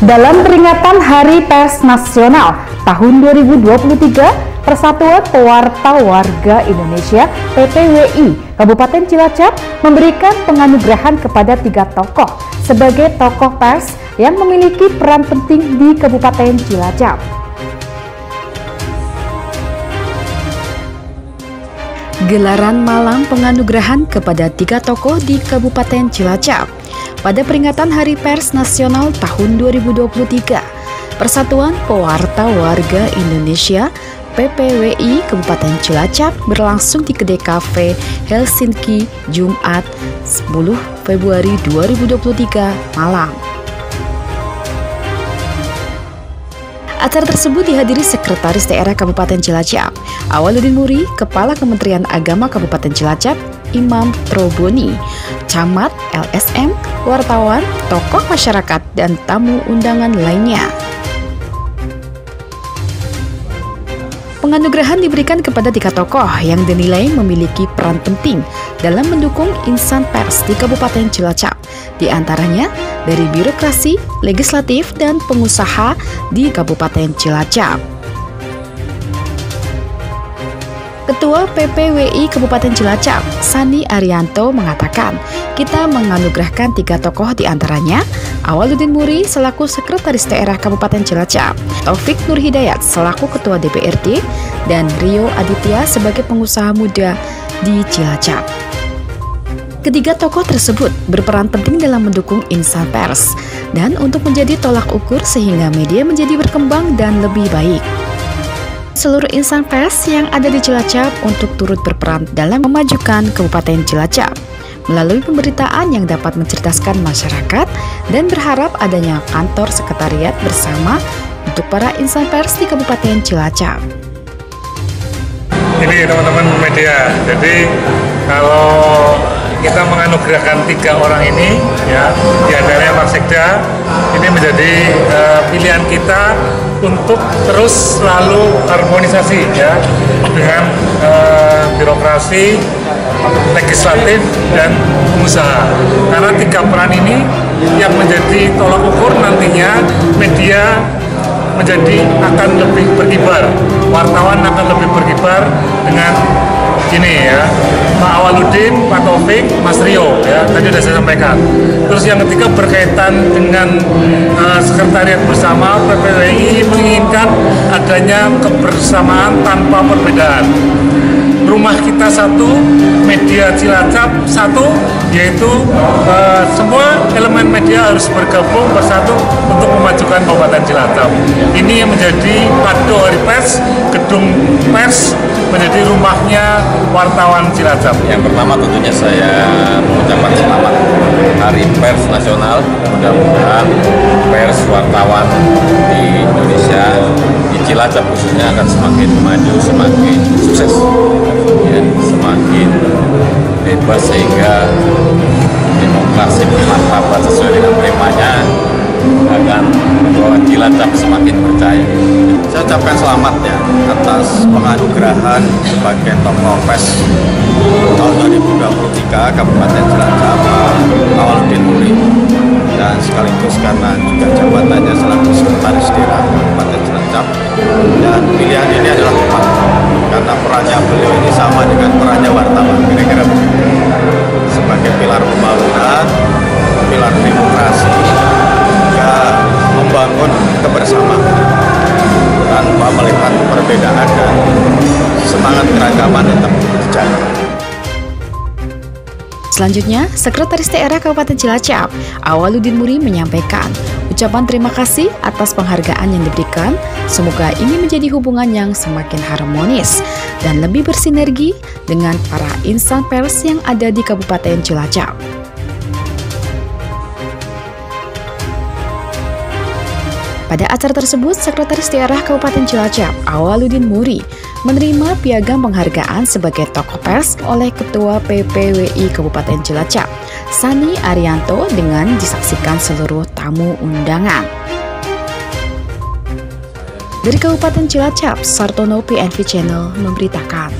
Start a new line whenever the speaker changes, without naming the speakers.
Dalam peringatan Hari Pers Nasional tahun 2023, Persatuan Pewarta Warga Indonesia PPWI Kabupaten Cilacap memberikan penganugerahan kepada tiga tokoh sebagai tokoh pers yang memiliki peran penting di Kabupaten Cilacap. Gelaran malam penganugerahan kepada tiga tokoh di Kabupaten Cilacap pada peringatan Hari Pers Nasional tahun 2023. Persatuan Pewarta Warga Indonesia PPWI Kabupaten Cilacap berlangsung di Kedai Cafe Helsinki Jumat 10 Februari 2023 malam. Acara tersebut dihadiri Sekretaris Daerah Kabupaten Cilacap, Awaludin Muri, Kepala Kementerian Agama Kabupaten Cilacap, Imam Troboni, Camat, LSM, wartawan, tokoh masyarakat, dan tamu undangan lainnya. Penganugerahan diberikan kepada tiga tokoh yang dinilai memiliki peran penting dalam mendukung insan pers di Kabupaten Cilacap, di antaranya dari birokrasi, legislatif, dan pengusaha di Kabupaten Cilacap. Ketua PPWI Kabupaten Cilacap, Sani Arianto mengatakan, kita menganugerahkan tiga tokoh di antaranya, Awaludin Muri selaku Sekretaris Daerah Kabupaten Cilacap, Taufik Nur Hidayat selaku Ketua DPRD, dan Rio Aditya sebagai pengusaha muda di Cilacap. Ketiga tokoh tersebut berperan penting dalam mendukung insan pers dan untuk menjadi tolak ukur sehingga media menjadi berkembang dan lebih baik. Seluruh insan pers yang ada di Cilacap untuk turut berperan dalam memajukan Kabupaten Cilacap melalui pemberitaan yang dapat mencerdaskan masyarakat dan berharap adanya kantor sekretariat bersama untuk para insan pers di Kabupaten Cilacap.
Ini teman-teman media, jadi kalau kita menganugerahkan tiga orang ini ya di antaranya Pak Sekda ini menjadi uh, pilihan kita untuk terus selalu harmonisasi ya dengan uh, birokrasi legislatif dan pengusaha. Karena tiga peran ini yang menjadi tolak ukur nantinya media menjadi akan lebih berkibar wartawan akan lebih berkibar dengan gini ya Pak Awaludin, Pak Taufik, Mas Rio ya tadi sudah saya sampaikan. Terus yang ketiga berkaitan dengan uh, sekretariat bersama PPWI menginginkan adanya kebersamaan tanpa perbedaan. Rumah kita satu, media Cilacap yaitu uh, semua elemen media harus bergabung bersatu untuk memajukan Kabupaten Cilacap. Ini yang menjadi kado hari pers, gedung pers menjadi rumahnya wartawan Cilacap.
Yang pertama tentunya saya mengucapkan selamat Hari Pers Nasional. Mudah-mudahan pers wartawan di Indonesia, di Cilacap khususnya akan semakin maju, semakin sukses, bebas sehingga demokrasi bermartabat sesuai dengan temanya akan membawa Cilacap semakin percaya. Saya ucapkan selamat ya atas penganugerahan sebagai tokoh PES tahun 2023 Kabupaten Cilacap Awaludin Muri dan sekaligus karena juga jabatannya selaku sekretaris daerah Kabupaten Cilacap dan pilihan ini adalah tepat karena perannya beliau ini sama dengan perannya wartawan kira-kira sebagai pilar pembangunan pilar demokrasi juga membangun kebersamaan tanpa melihat perbedaan dan semangat keragaman tetap terjaga.
Selanjutnya, Sekretaris Daerah Kabupaten Cilacap, Awaludin Muri menyampaikan ucapan terima kasih atas penghargaan yang diberikan. Semoga ini menjadi hubungan yang semakin harmonis dan lebih bersinergi dengan para insan pers yang ada di Kabupaten Cilacap. Pada acara tersebut, Sekretaris Daerah Kabupaten Cilacap, Awaludin Muri, menerima piagam penghargaan sebagai tokoh pers oleh Ketua PPWI Kabupaten Cilacap, Sani Arianto dengan disaksikan seluruh tamu undangan. Dari Kabupaten Cilacap, Sartono PNV Channel memberitakan.